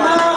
감사합니다.